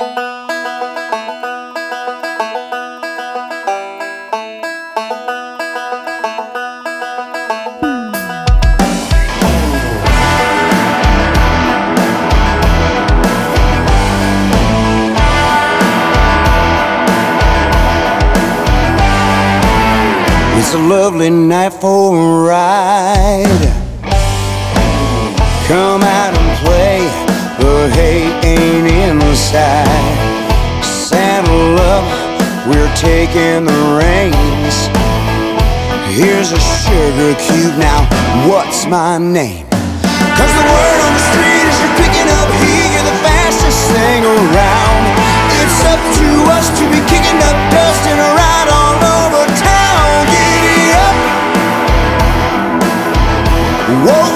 It's a lovely night for a ride. Come out taking the reins. Here's a sugar cube, now what's my name? Cause the word on the street is you're picking up heat, you're the fastest thing around. It's up to us to be kicking up dust and a ride all over town. Giddy up. Whoa,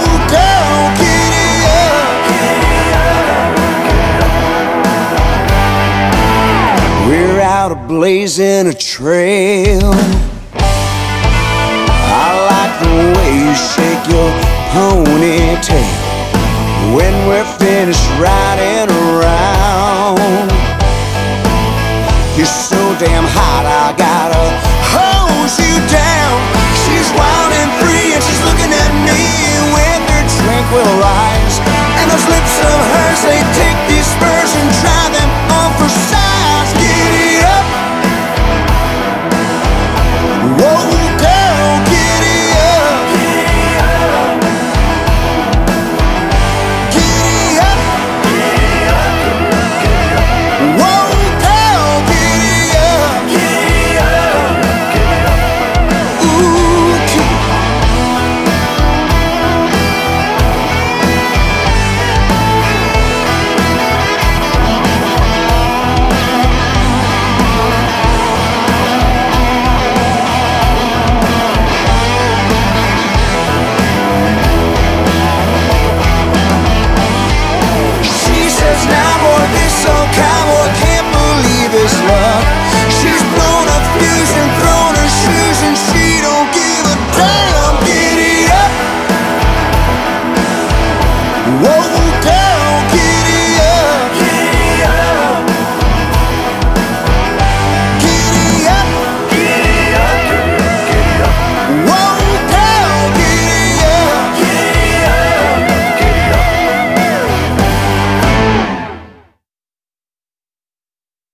out a blazing a trail. I like the way you shake your ponytail when we're finished riding. Whoa! whoa.